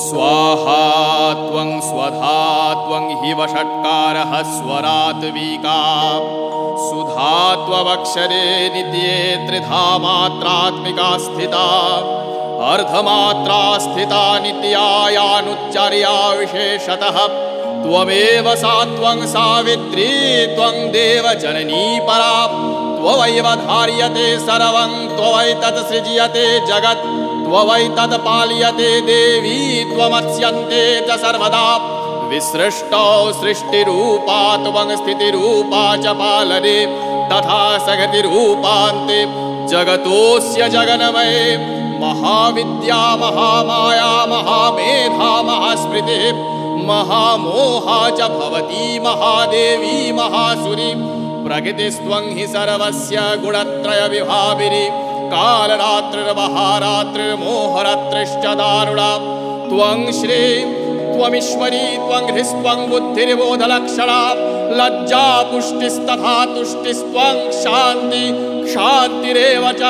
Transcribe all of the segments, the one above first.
स्वाहा त्वं स्वधा त्वं हि वषट्कारः स्वरात्विका सुधा त्वमक्षरे नित्ये त्रिधा मात्रात्मिका स्थिता। अर्धमात्रा स्थिता नित्यायानुच्चर्या विशेषतः। त्वमेव सा त्वं सावित्री त्वं देवजननी परा त्ववैव धार्यते सर्वं त्ववैतत् सृज्यते जगत् त्ववैतत् पाल्यते देवी त्वमत्स्यन्ते च सर्वदा। विसृष्टौ सृष्टिरूपा त्वं स्थितिरूपा च पालने तथा सगतिरूपान्ते। जगतोऽस्य जगन्मये महाविद्या महामाया महामेधा महास्मृतिः महामोहा च भवती महादेवी महासुरी प्रकृतिस्त्वं हि सर्वस्य गुणत्रयविभाविनि कालरात्रिर्महारात्रिर्मोहरात्रिश्च दारुणा। त्वं श्री त्वमीश्वरी त्वं ह्रीस्त्वं बुद्धिर्बोधलक्षणा लज्जा पुष्टिस्तथा तुष्टिस्त्वं शान्ति शान्तिरेव च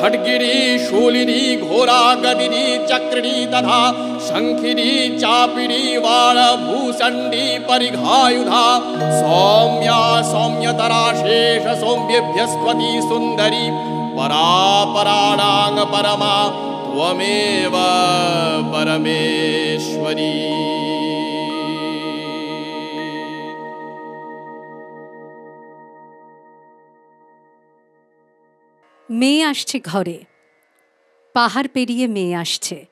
खड्गिनी शूलिनी, घोरा, गदिनी, चक्रिणी तथा शङ्खिनी चापिनी वाणभूषण्डी परिघायुधा, सौम्या, सौम्यतरा, शेष सौम्येभ्यस्त्वती सुन्दरी परापराणां परमा, त्वमेव परमेश्वरी। মেয়ে আসছে ঘরে। পাহাড় পেরিয়ে মেয়ে আসছে।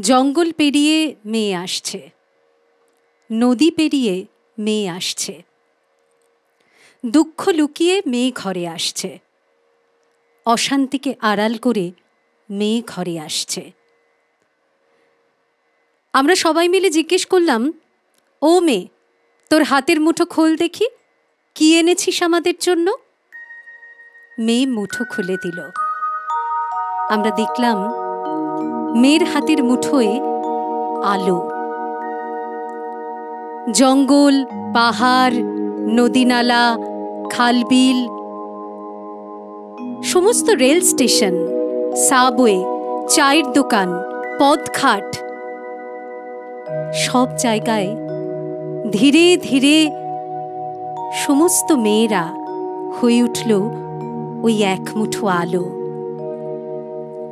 জঙ্গল পেরিয়ে মেয়ে আসছে। নদী পেরিয়ে মেয়ে আসছে। দুঃখ লুকিয়ে মেয়ে ঘরে আসছে। অশান্তিকে আড়াল করে মেয়ে ঘরে আসছে। আমরা সবাই মিলে জিজ্ঞেস করলাম, ও মেয়ে, তোর হাতের মুঠো খোল দেখি, কি এনেছিস আমাদের জন্য? মেয়ে মুঠো খুলে দিল। আমরা দেখলাম মেয়ের হাতের মুঠোয় আলো। জঙ্গল, পাহাড়, নদীনালা, খালবিল, সমস্ত রেল স্টেশন, সাবওয়ে, চায়ের দোকান পদঘাট সব জায়গায় ধীরে ধীরে সমস্ত মেয়েরা হয়ে উঠল ওই এক মুঠো আলো।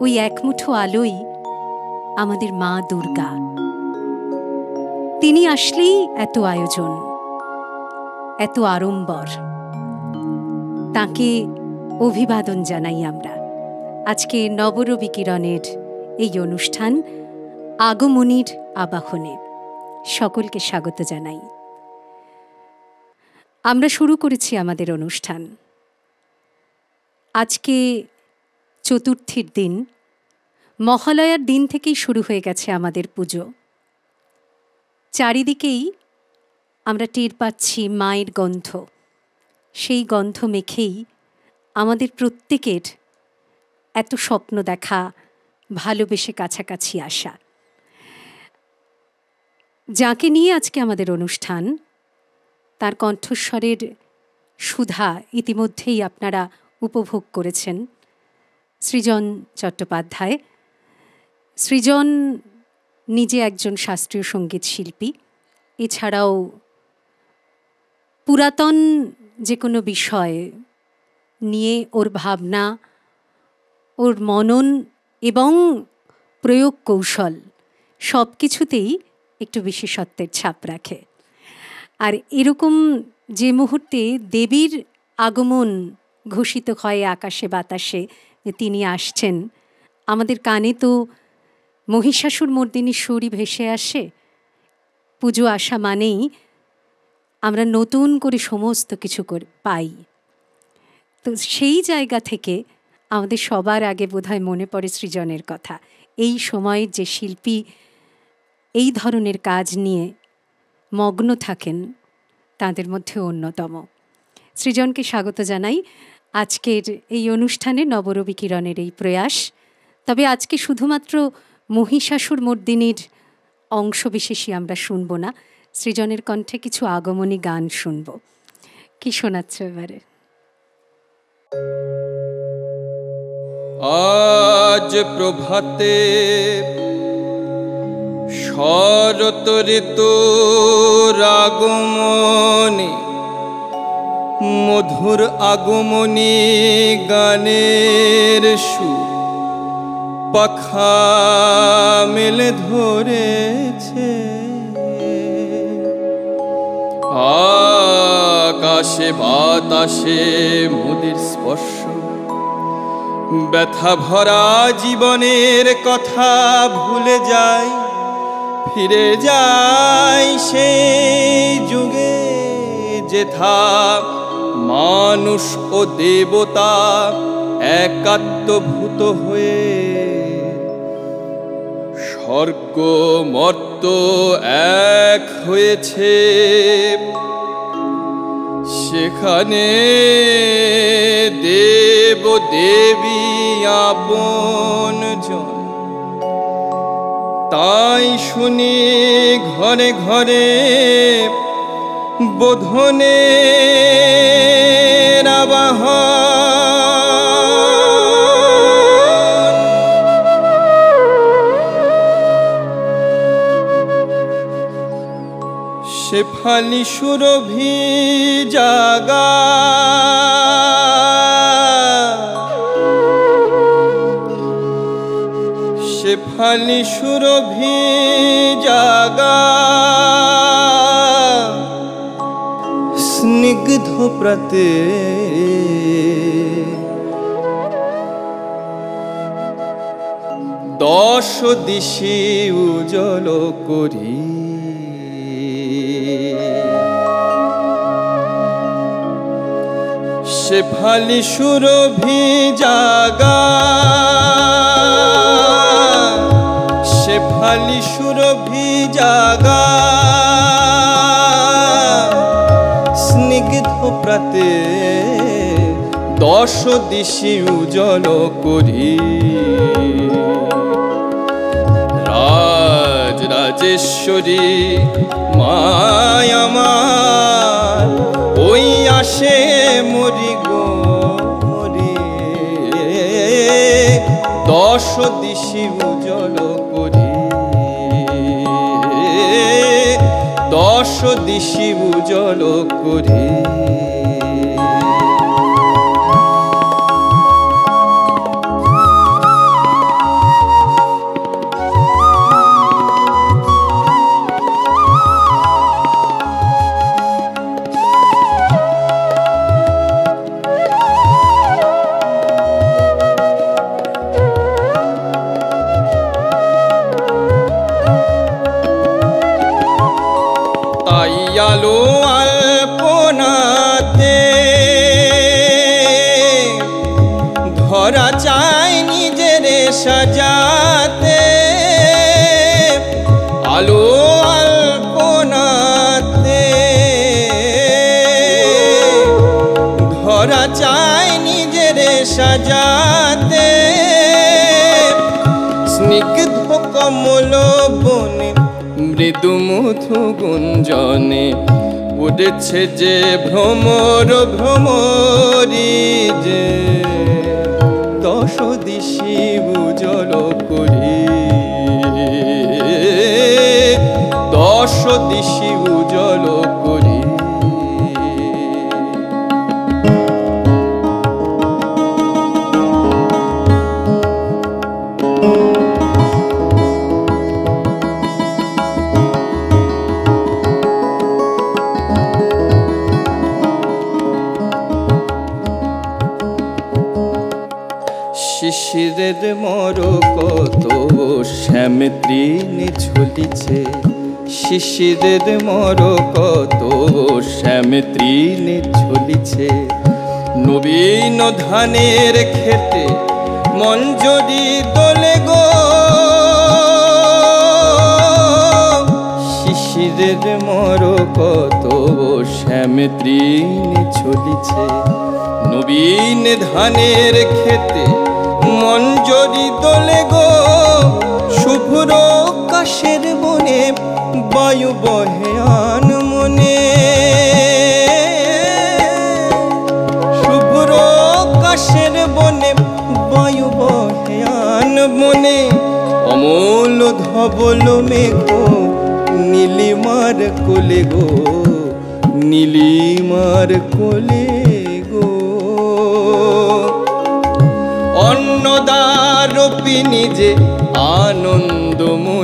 ওই এক মুঠো আলোই আমাদের মা দুর্গা। তিনি আসলেই এত আয়োজন, এত আড়ম্বর। তাকে অভিবাদন জানাই আমরা। আজকে নবরবি কিরণের এই অনুষ্ঠান আগমনীর আবাহনে সকলকে স্বাগত জানাই। আমরা শুরু করেছি আমাদের অনুষ্ঠান। আজকে চতুর্থীর দিন। মহালয়ার দিন থেকেই শুরু হয়ে গেছে আমাদের পুজো। চারিদিকেই আমরা টের পাচ্ছি মায়ের গন্ধ। সেই গন্ধ মেখেই আমাদের প্রত্যেকের এত স্বপ্ন দেখা, ভালোবেসে কাছাকাছি আসা। যাকে নিয়ে আজকে আমাদের অনুষ্ঠান, তার কণ্ঠস্বরের সুধা ইতিমধ্যেই আপনারা উপভোগ করেছেন সৃজন চট্টোপাধ্যায়। সৃজন নিজে একজন শাস্ত্রীয় সংগীত শিল্পী। এছাড়াও পুরাতন যে কোনো বিষয় নিয়ে ওর ভাবনা, ওর মনন এবং প্রয়োগ কৌশল সব কিছুতেই একটু বিশেষত্বের ছাপ রাখে। আর এরকম যে মুহূর্তে দেবীর আগমন ঘোষিত হয় আকাশে বাতাসে যে তিনি আসছেন। আমাদের কানে তো মহিষাসুর মর্দিনীর সুরই ভেসে আসে। পুজো আসা মানেই আমরা নতুন করে সমস্ত কিছু করে, পাই। তো সেই জায়গা থেকে আমাদের সবার আগে বোধহয় মনে পড়ে সৃজনের কথা। এই সময়ের যে শিল্পী এই ধরনের কাজ নিয়ে মগ্ন থাকেন, তাদের মধ্যে অন্যতম। সৃজনকে স্বাগত জানাই। আজকের এই অনুষ্ঠানে নবরবি কিরণের এই প্রয়াস। তবে আজকে শুধুমাত্র মহিষাসুর মর্দিনীর অংশবিশেষই আমরা শুনব না, সৃজনের কণ্ঠে কিছু আগমনী গান শুনব। কি শোনাচ্ছ এবারে? আজ প্রভাতে শরত আগমনে মধুর আগমনী গানের সুর পাখা মেলে ধরেছে। আকাশে, বাতাসে মুদির স্পর্শ, ব্যথা ভরা জীবনের কথা ভুলে যাই, ফিরে যাই সেই যুগে যেথা মানুষ ও দেবতা একাত্মভূত হয়ে স্বর্গ, মর্ত এক হয়েছে। সেখানে দেব দেবী আপন জন। তাই শুনি ঘরে ঘরে বোধনে শেফালি সুরভি জাগা। শেফালি সুরভি স্নিগ্ধ প্রতে। দশ দিশি উজল করি। শেফালি সুরভি জাগা। শেফালি সুরভি জাগা। প্রাতে দশ দিশি উজল করি। রাজ রাজেশ্বরী মায়ামার ওই আসে মরি গো মরি। দশ দিশি উজল করি। দশ দিশি উজল করি। বনে। মৃদু মধু গুঞ্জনে উঠেছে যে ভ্রমর ভ্রমরি যে। দশ দিশি উজল করি। দশ দিশি শিশিরের মর কত শ্যাম তৃণে ঝুলিছে শিশিরের মর কত শ্যাম তৃণে ঝুলিছে নবীন ধানের খেতে মঞ্জরি দোলে গো। শিশিরের মর কত শ্যাম তৃণে ঝুলিছে নবীন ধানের খেতে মঞ্জরি দোলে গো, শুভ্র কাশের বনে, বায়ু বহে আন মনে। শুভ্র কাশের বনে, বায়ু বহে আন মনে। অমল ধবল মেঘ নীলিমার কোলে গো, নীলিমার কোলে অন্নদারপিনী নিজে আনন্দময়ী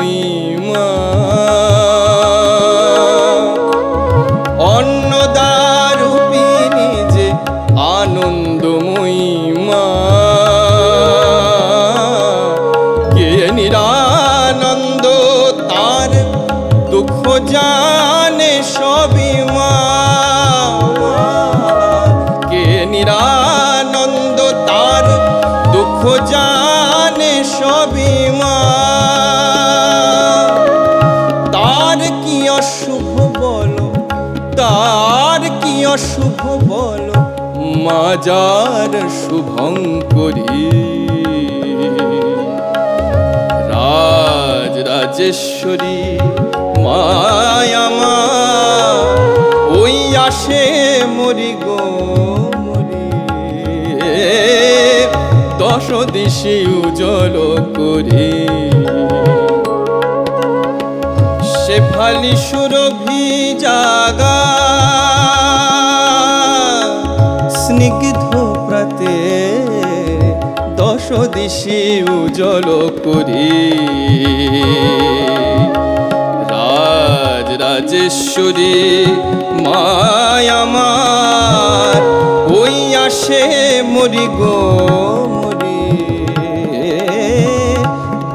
মাজার শুভঙ্করী রাজ রাজেশ্বরী মায়ামা ওই আসে মরি গো মরি। দশ দিশি উজ্জ্বল করে। শেফালি সুরভি জাগা দশ উজ্জ্বল করি। রাজ রাজেশ্বরী মায়ামার ওই আসে মরি গো মরি।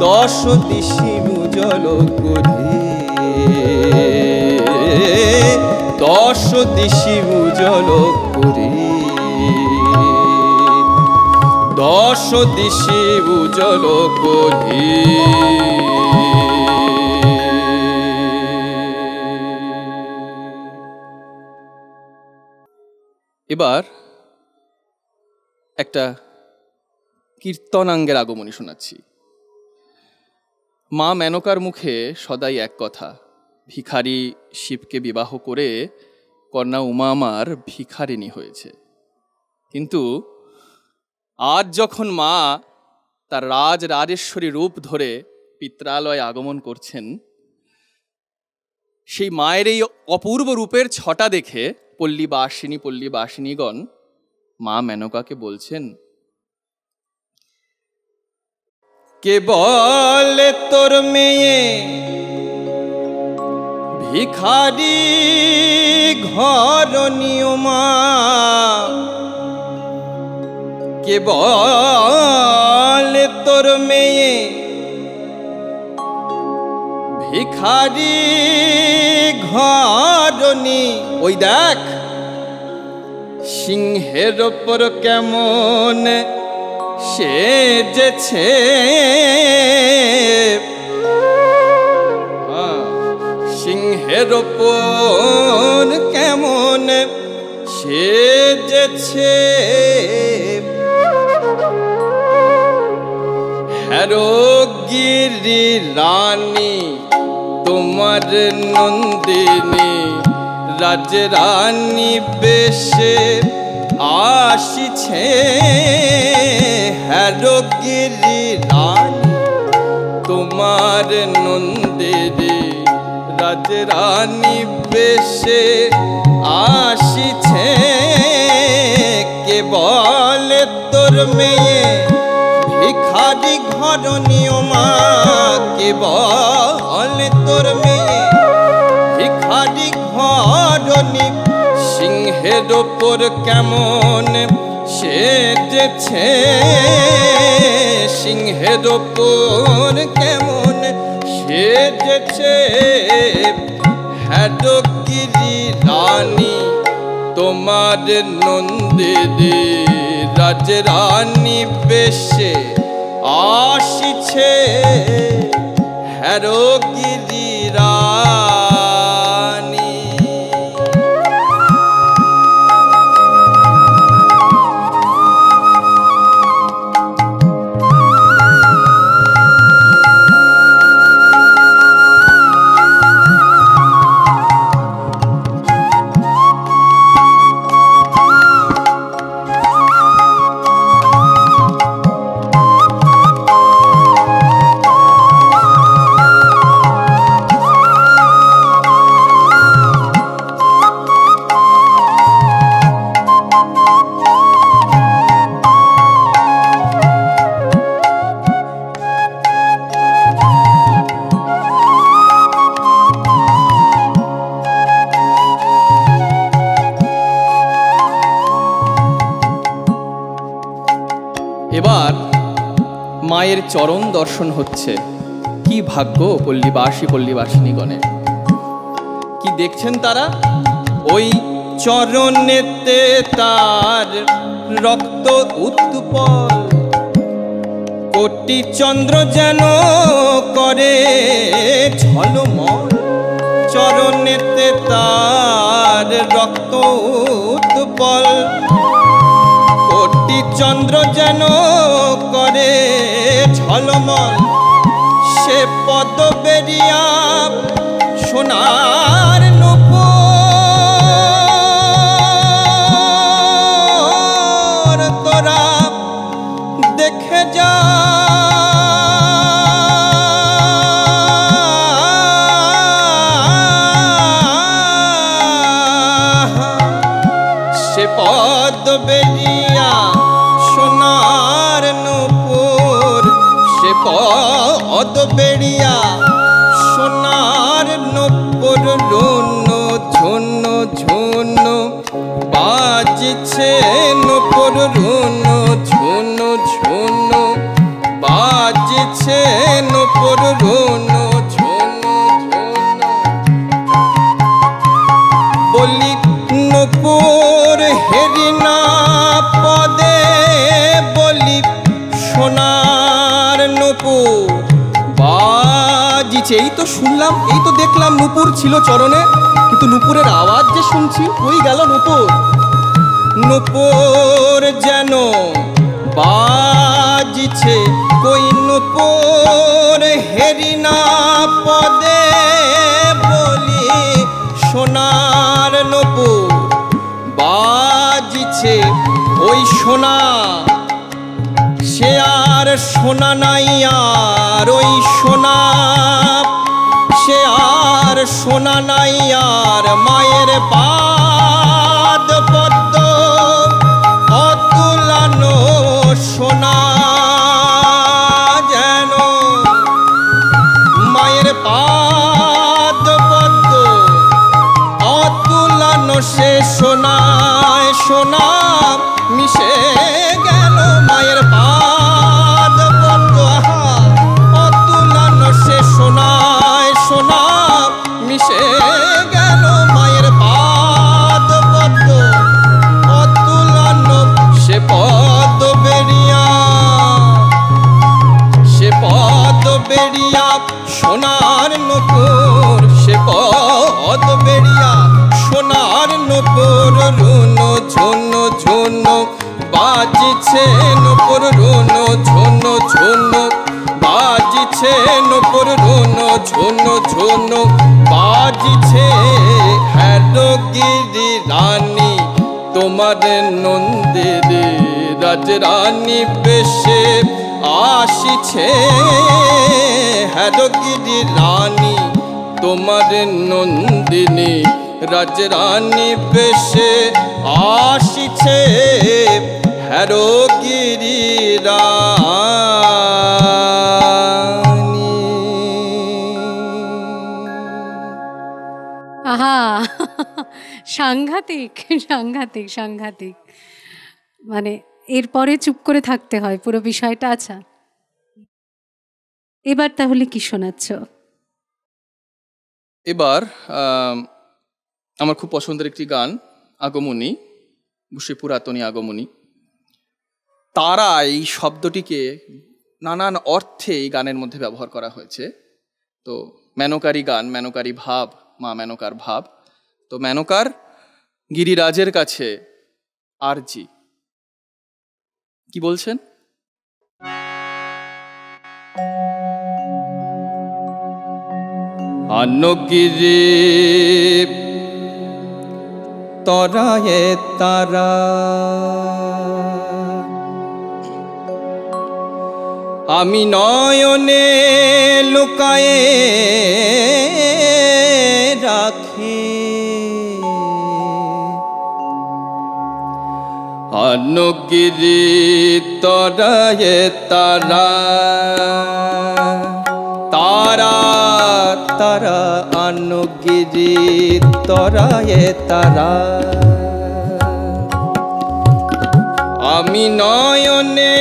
দশ দিশি উজ্জ্বল করি। দশ দিশি উজ্জ্বল করি। দশ দিশি উজ্জ্বল করি এবার একটা কীর্তনাঙ্গের আগমনী শোনাচ্ছি। মা মেনকার মুখে সদাই এক কথা, ভিখারি শিবকে বিবাহ করে কন্যা উমা আমার ভিখারিণী হয়েছে। কিন্তু আজ যখন মা তার রাজ রাজেশ্বরী রূপ ধরে পিত্রালয়ে আগমন করছেন, সেই মায়ের এই অপূর্ব রূপের ছটা দেখে পল্লীবাসিনী, পল্লীবাসিনীগণ মা মেনকাকে বলছেন, কে বলে তোর মেয়ে? ভিখারি ঘর নিয়মা কে বলে তোর মেয়ে। ভিখারি ঘরনি। ওই দেখ সিংহের ওপর কেমন সেজেছে। হ্যাঁ, সিংহের ওপর কেমন সেজেছে। হ্যারোগিরি রানী, তোমার নন্দিনী রাজ রানী বেশে আসিছে। হ্যারোগিরি রানী, তোমার নন্দিনী রাজ রানী বেশে আসিছে। কে বলে তোর মেয়ে ঘর নিয়মা কে বলে তোর মেয়ে। ভিখারি ঘর নি সিংহের ওপর কেমন সেজেছে? সিংহের ওপর কেমন সেজেছে? হ্যাডগিরি রানী, তোমার নন্দিনী রাজ রানী বেশে আসিছে হ্যারোগিরি রানী চরণ দর্শন হচ্ছে। কি ভাগ্য পল্লীবাসী পল্লীবাসিনীগণের। কি দেখছেন তারা? ওই চরণেতে তার রক্ত উত্তুপল কোটি চন্দ্র যেন করে ঝলমল। চরণেতে তার রক্ত উৎপল। কোটি চন্দ্র যেন করে ঝলমল সে পদ বেরিয়া সোনার তো শুনলাম, এই তো দেখলাম নুপুর ছিল চরণে, কিন্তু নুপুরের আওয়াজ যে শুনছি ওই গেল নুপুর। নুপুর যেন বাজিছে, কই নুপুর হেরিনা পদে বলি, সোনার নুপুর বাজিছে, ওই সোনা। সে আর সোনা নাই আর ওই সোনা। সোনা নাই আর মায়ের পাদ পদ্ম অতুলানো সোনা যেন। মায়ের পাদ পদ্ম অতুলানো সে সোনায় সোনা বাজিছে নপুর রুন, ঝুন ঝুন। বাজিছে নপুর রুন, ঝুন ঝুন। বাজিছে হ্যারগিরি রানী, তোমার নন্দিনী রাজরানী বেশে আসিছে। হ্যারগিরি রানী, তোমার নন্দিনী রাজরানী বেশে আসিছে। হ্যারগিরি রানী আহা সাংঘাতিক সাংঘাতিক সাংঘাতিক। মানে এরপরে চুপ করে থাকতে হয় পুরো বিষয়টা আচ্ছা। এবার তাহলে কি শোনাচ্ছ? এবার আমার খুব পছন্দের একটি গান আগমনী সে পুরাতনী আগমনী। তারা এই শব্দটিকে নানান অর্থে এই গানের মধ্যে ব্যবহার করা হয়েছে। তো মেনকারী গান মেনকারী ভাব, মা মেনকার ভাব। তো মেনকার গিরিরাজের কাছে আরজি। কি বলছেন? আন্নগিরি তরায়ে তারা। আমি নয়নে লুকায়ে রাখি। আন্নগিরি তরায়ে তারা তারা তারা আন্নগিরি তরায়ে তারা। আমি নয়নে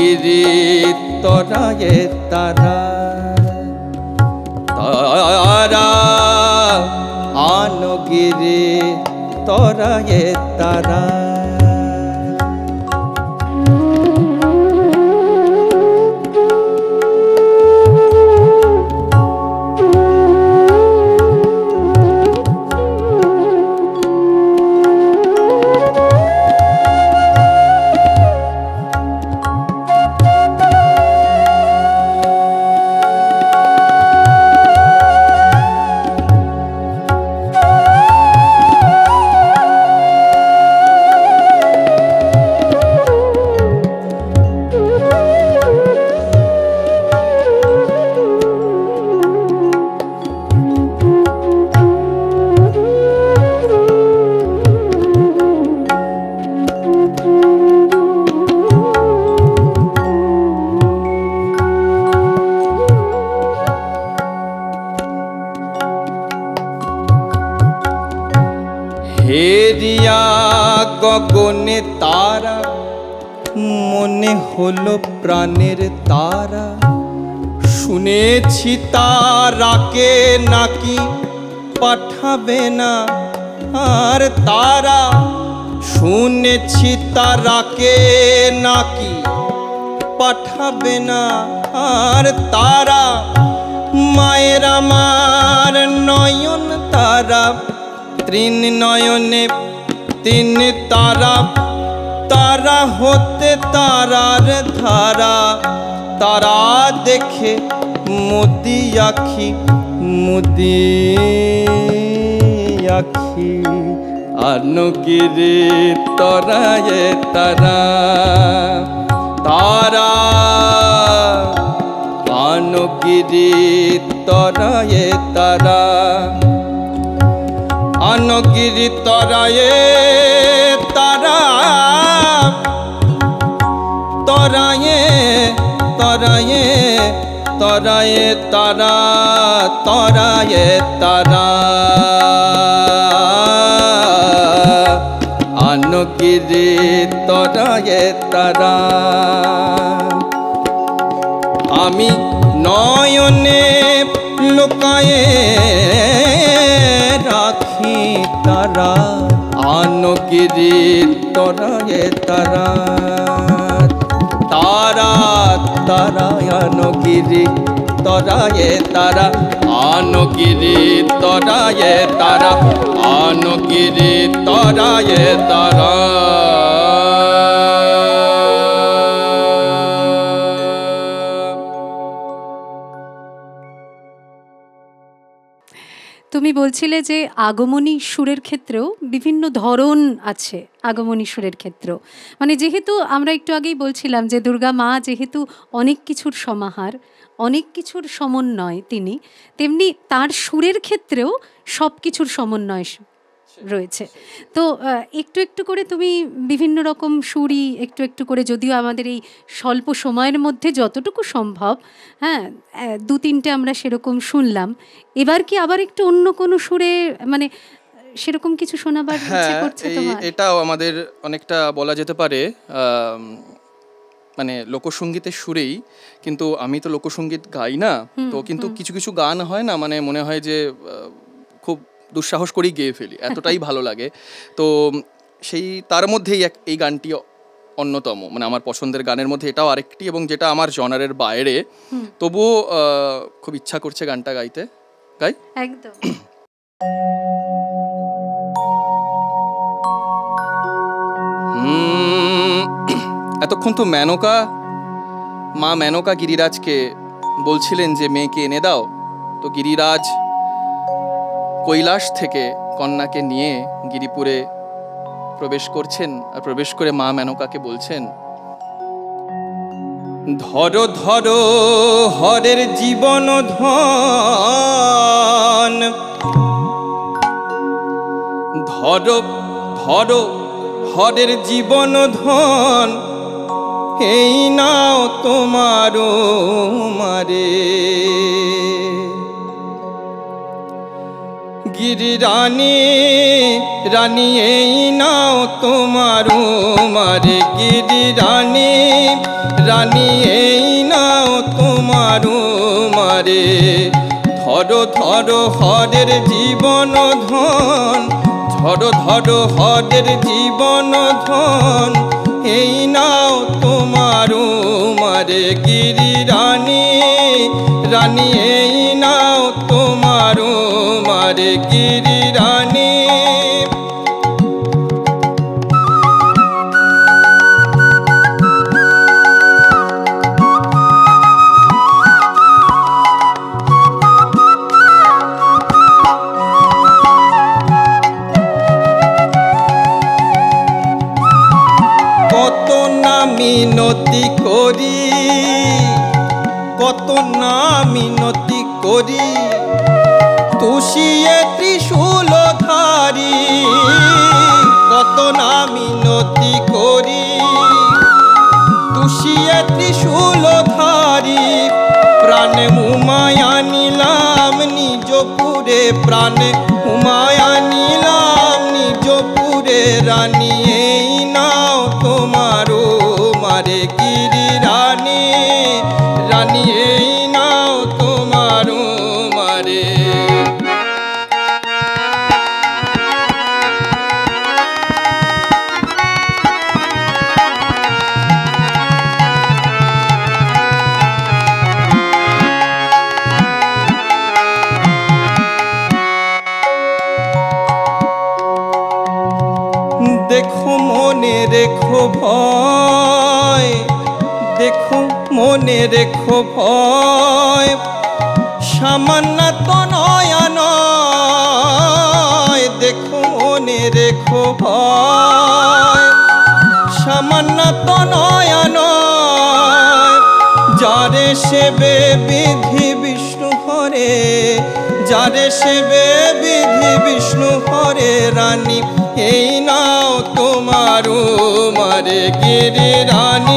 गिरि तोरा तारा आनगिरि तोरा হলো প্রাণের তারা। শুনেছি তারাকে নাকি পাঠাবে না আর তারা। শুনেছি তারাকে নাকি পাঠাবে না আর তারা। মায়ের আমার নয়ন তারা ত্রিন নয়নে তিন তারা। তারা হতে তারার ধারা, তারা দেখে মোদি আখি মোদি আখি। আনুগিরি তরায়ে তারা তারা আনুগিরি তরায়ে তারা। আনগিরি তরায়ে তরায়ে তারা তরায়ে তারা। আনগিরি তরায়ে তারা। আমি নয়নে লোকায়ে রাখি তারা। আনগিরি তরায়ে তারা। তারা তারা গিরি তরায়ে তারা আনগিরি তরায়ে তারা আনগিরি তরায়ে তারা। তুমি বলছিলে যে আগমনী সুরের ক্ষেত্রেও বিভিন্ন ধরন আছে, আগমনী সুরের ক্ষেত্র মানে যেহেতু আমরা একটু আগেই বলছিলাম যে দুর্গা মা যেহেতু অনেক কিছুর সমাহার, অনেক কিছুর সমন্বয় তিনি, তেমনি তার সুরের ক্ষেত্রেও সব কিছুর সমন্বয় রয়েছে। তো একটু একটু করে তুমি বিভিন্ন রকম সুরই একটু একটু করে যদিও আমাদের এই স্বল্প সময়ের মধ্যে যতটুকু সম্ভব হ্যাঁ দু তিনটে আমরা সেরকম শুনলাম। এবার কি আবার একটু অন্য কোনো সুরে মানে সেরকম কিছু শোনাবার ইচ্ছে হ্যাঁ করছে তোমার? এটাও আমাদের অনেকটা বলা যেতে পারে মানে লোকসঙ্গীতের সুরেই। কিন্তু আমি তো লোকসঙ্গীত গাই না তো কিন্তু কিছু কিছু গান হয় না মানে মনে হয় যে খুব দুঃসাহস করেই গেয়ে ফেলি এতটাই ভালো লাগে। তো সেই তার মধ্যেই এক এই গানটি অন্যতম মানে আমার পছন্দের গানের মধ্যে এটাও আরেকটি এবং যেটা আমার জনারের বাইরে। তবুও খুব ইচ্ছা করছে গানটা গাইতে। গাই? একদম। এতক্ষণ তো মেনকা মা মেনকা গিরিরাজকে বলছিলেন যে মেয়েকে এনে দাও। তো গিরিরাজ কৈলাস থেকে কন্যাকে নিয়ে গিরিপুরে প্রবেশ করছেন আর প্রবেশ করে মা মেনকাকে বলছেন, ধরো ধরো, হরের জীবন ধন। ধরো ধরো, হরের জীবন ধন। এই নাও তোমার মারে গিরি রানী রানী এই নাও তোমার মারে গিরি রানী রানী এই নাও তোমার মারে ধরো ধরো হরের জীবন ধন, ধরো ধরো হরের জীবন ধন। এই নাও তোমার মারে গিরি রানী রানী মারে পুরে প্রাণে উমায়া নিলাম নিজ পুরে রেখো ভয়, সামান্য তো নয়া দেখো মনে রেখো ভয়, সামান্য তো নয়া যারে সেবে বিধি বিষ্ণু হরে, যারে সেবে বিধি বিষ্ণু হরে, রানী, এই নাও তোমারও মারে গিরি রানী।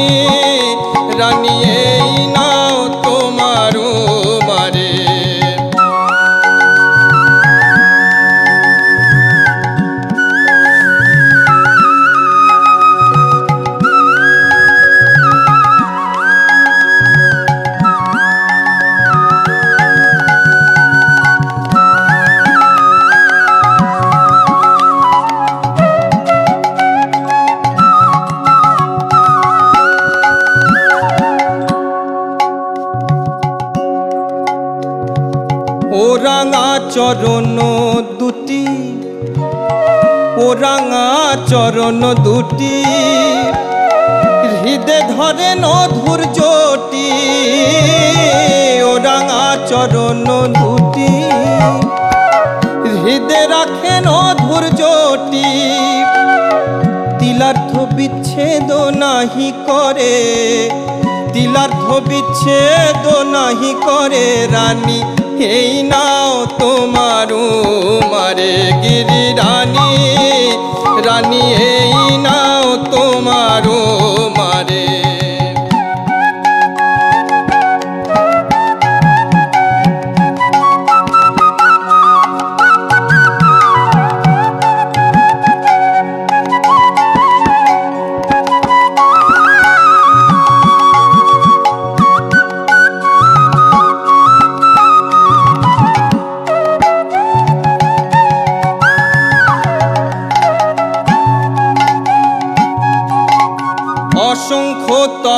চরণ দুটি, হৃদে ধরে নধুর জটি, ও রাঙা চরণ দুটি, হৃদে রাখে নধুর জটি, তিলার্থ বিচ্ছেদ নাহি করে, তিলার্থ বিচ্ছেদ নাহি করে, রানী, এই নাও তোমার মারে গিরি রানী। রানী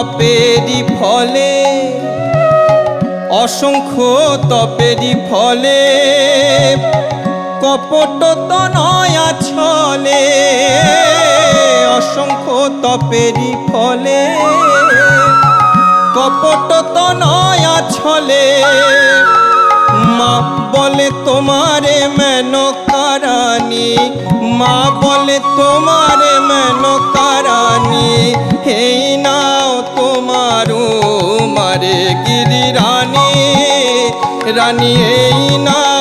তপেরি ফলে, অসংখ্য তপেরি ফলে কপট তনয়া ছলে, অসংখ্য তপেরি ফলে কপট তনয়া ছলে। মা বলে তোমারে মেনকারানি মা বলে তোমারে মেনকারানি তোমার মারে গিরি রানী রানী এই নাও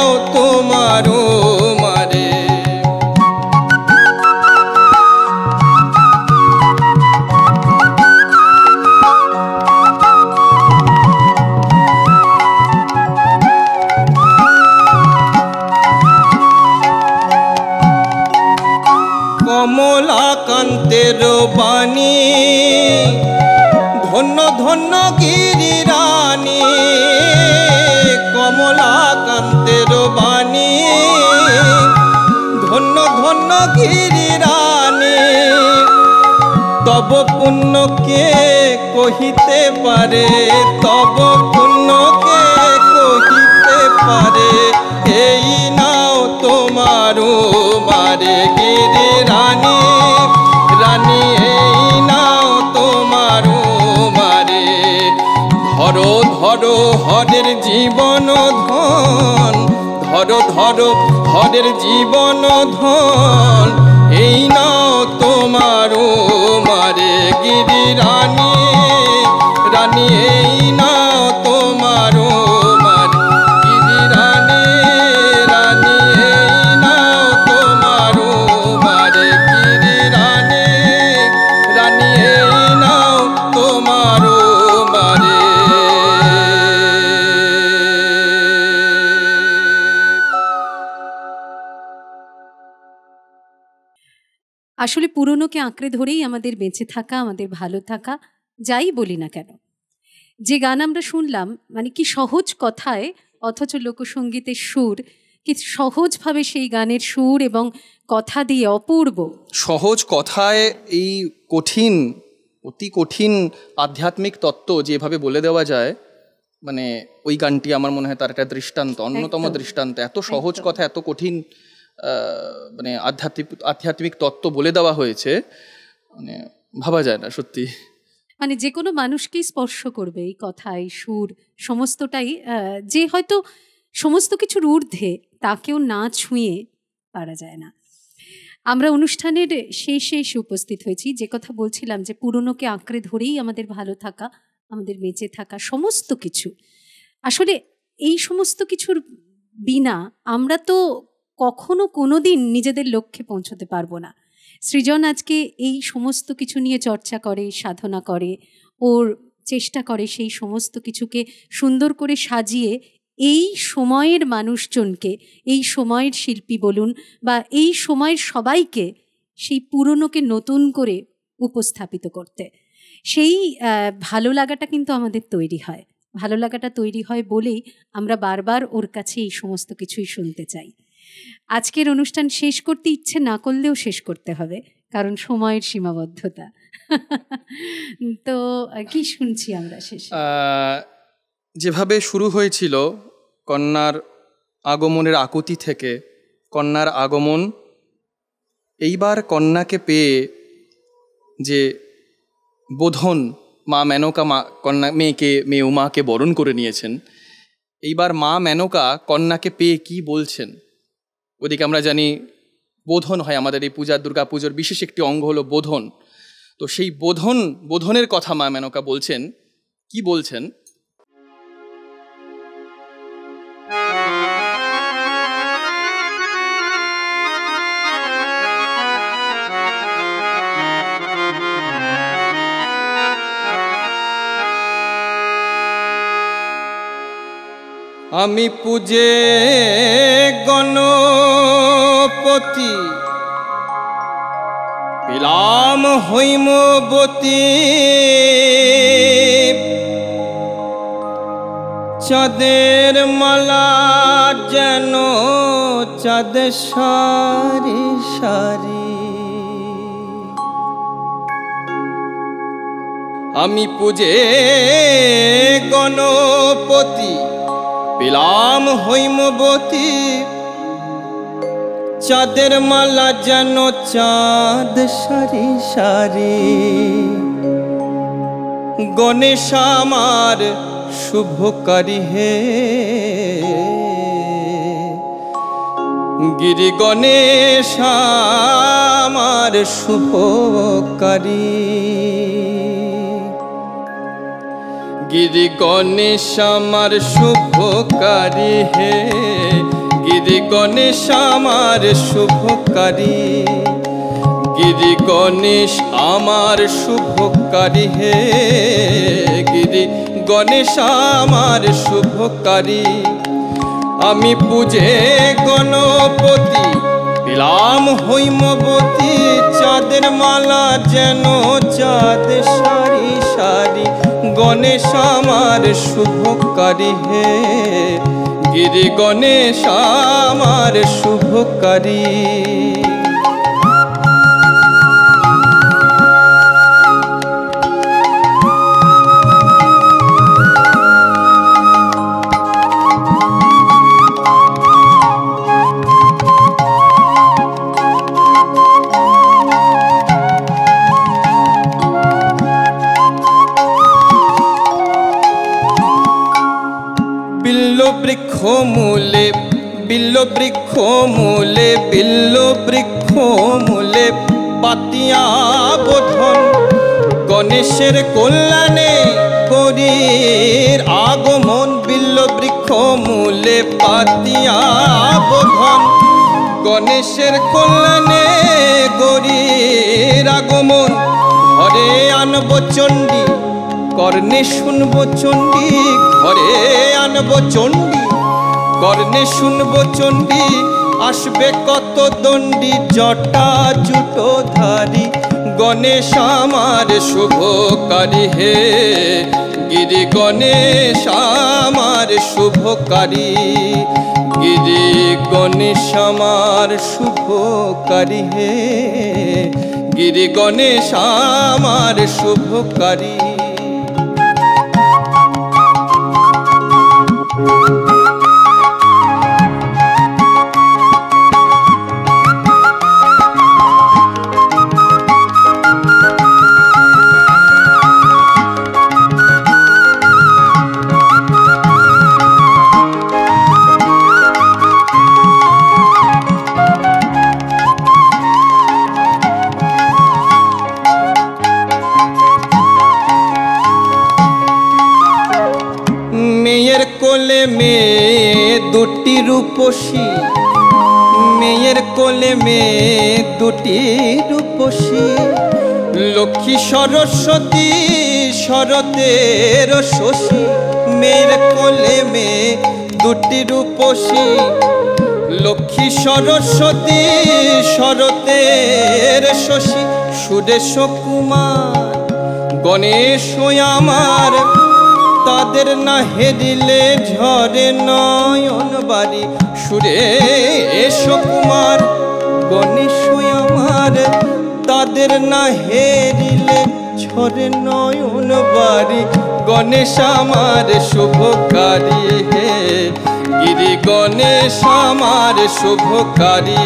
গিরি তব পুণ্যকে কহিতে পারে, তব পুণ্যকে কহিতে পারে। এই নাও তোমার মারে গিরি রানী। রানী, এই নাও তোমার মারে ধরো ধরো হরের জীবন ধন ধরো ধর হরের জীবন ধন। এই নাও তোমার মারে গিরি আসলে পুরনোকে আঁকড়ে ধরেই আমাদের বেঁচে থাকা আমাদের ভালো থাকা যাই বলি না কেন। যে গান আমরা শুনলাম মানে কি সহজ কথায় অথচ লোকসঙ্গীতের সুর কি সহজভাবে সেই গানের সুর এবং কথা দিয়ে অপূর্ব। সহজ কথায় এই কঠিন অতি কঠিন আধ্যাত্মিক তত্ত্ব যেভাবে বলে দেওয়া যায় মানে ওই গানটি আমার মনে হয় তার একটা দৃষ্টান্ত অন্যতম দৃষ্টান্ত। এত সহজ কথা এত কঠিন মানে আধ্যাত্মিক আধ্যাত্মিক তত্ত্ব বলে দেওয়া হয়েছে মানে ভাবা যায় না সত্যি। মানে যে কোনো মানুষকেই স্পর্শ করবে এই কথা এই সুর, সমস্তটাই যে হয়তো সমস্ত কিছুর ঊর্ধ্বে তাকেও না ছুঁয়ে পারা যায় না। আমরা অনুষ্ঠানের শেষে এসে উপস্থিত হয়েছি, যে কথা বলছিলাম যে পুরনোকে আঁকড়ে ধরেই আমাদের ভালো থাকা, আমাদের বেঁচে থাকা সমস্ত কিছু। আসলে এই সমস্ত কিছুর বিনা আমরা তো কখনো কোনো দিন নিজেদের লক্ষ্যে পৌঁছতে পারব না। সৃজন আজকে এই সমস্ত কিছু নিয়ে চর্চা করে, সাধনা করে, ওর চেষ্টা করে সেই সমস্ত কিছুকে সুন্দর করে সাজিয়ে এই সময়ের মানুষজনকে, এই সময়ের শিল্পী বলুন বা এই সময়ের সবাইকে সেই পুরনোকে নতুন করে উপস্থাপিত করতে। সেই ভালো লাগাটা কিন্তু আমাদের তৈরি হয়। ভালো লাগাটা তৈরি হয় বলেই আমরা বারবার ওর কাছে এই সমস্ত কিছুই শুনতে চাই। আজকের অনুষ্ঠান শেষ করতে ইচ্ছে না করলেও শেষ করতে হবে, কারণ সময়ের সীমাবদ্ধতা। তো কি শুনছি আমরা শেষে? যেভাবে শুরু হয়েছিল, কন্যার আগমনের আকুতি থেকে, কন্যার আগমন, এইবার কন্যাকে পেয়ে যে বোধন মা মেনকা মা, কন্যা মেয়েকে, মেয়ে উমাকে বরণ করে নিয়েছেন, এইবার মা মেনকা কন্যাকে পেয়ে কি বলছেন? ওদিকে আমরা জানি বোধন হয় আমাদের এই পূজা, দুর্গা পুজোর বিশেষ একটি অঙ্গ হলো বোধন। তো সেই বোধন, বোধনের কথা মা মেনকা বলছেন। কি বলছেন? আমি পূজে গণপতি। পিলাম হৈমবতী চাঁদের মালা যেন চাঁদ সারি সারি। আমি পূজে গণপতি। পেলাম হৈমবতী চাঁদের মালা যেন চাঁদ সারি সারি। গণেশ আমার শুভকারী হে। গিরি গণেশ আমার শুভকারী। গিরি গণেশ আমার শুভকারী হে। গিরি গণেশ আমার শুভকারী। গিরি গণেশ আমার শুভকারী হে। গিরি গণেশ আমার শুভকারী। আমি পূজে গণপতি পেলাম হৈমবতী চাঁদের মালা যেন চাঁদ সারি সারি। গণেশ আমার শুভকারী হে, গিরি গণেশ আমার শুভকারী। মূলে, বিল্ল বৃক্ষ মূলে, বিল্ল বৃক্ষ মূলে পাতিয়া বোধন। গণেশের কল্যাণে করির আগমন, বিল্ল বৃক্ষ মূলে পাতিয়া বোধন। গণেশের কল্যাণে গরির আগমন, ঘরে আনব চণ্ডী, কর্ণে শুনব চণ্ডী, ঘরে আনব চণ্ডী। কর্ণে শুনব চণ্ডী, আসবে কত দণ্ডী, জটা জুটো ধারি। গণেশ আমার শুভকারী হে, গিরি গণেশ আমার শুভকারী। গিরি গণেশ আমার শুভকারী হে, গিরি গণেশ আমার শুভকারী। রূপসী। মেয়ের কোলে মেয়ে, দুটি রূপসী। লক্ষ্মী সরস্বতী, শরতের শশী। মেয়ের কোলে মেয়ে, দুটি রূপসী। লক্ষ্মী সরস্বতী, শরতের শশী। সুরেশ কুমার, গণেশ আমার তাদের না হেরিলে ঝরে নয়ন বাড়ি। সুরে এসো কুমার গণেশ আমার। তাদের না হেরিলে ঝরে নয়ন বাড়ি। গণেশ আমার শুভকারী হে। গিরি গণেশ আমার শুভকারী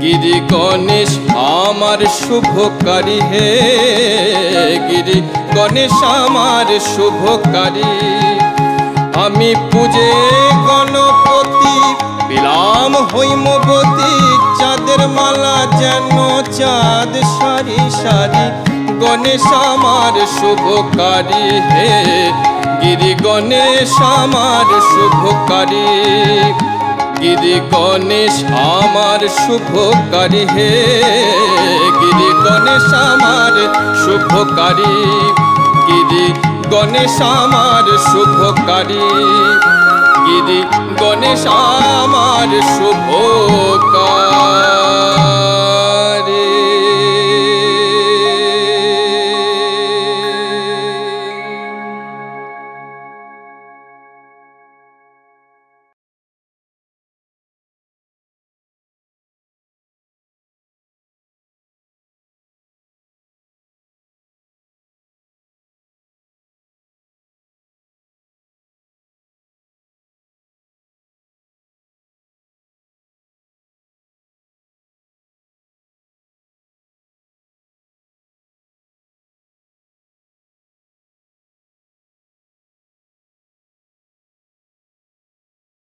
গিরি গণেশ আমার শুভকারী হে। গিরি গণেশ আমার শুভকারী। আমি পূজে গণপতি, বিলাম হৈমবতী চাঁদের মালা যেন চাঁদ সারি সারি। গণেশ আমার শুভকারী হে, গিরি গণেশ আমার শুভকারী। গিরি গণেশ আমার শুভকারী হে। গিরি গণেশ আমার শুভকারী। গিরি গণেশ আমার শুভকারী। গিরি গণেশ আমার শুভকারী।